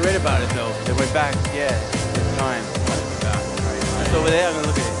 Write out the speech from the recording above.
read about it though. They went back, yeah, in time. It's over there. I'm gonna look at it.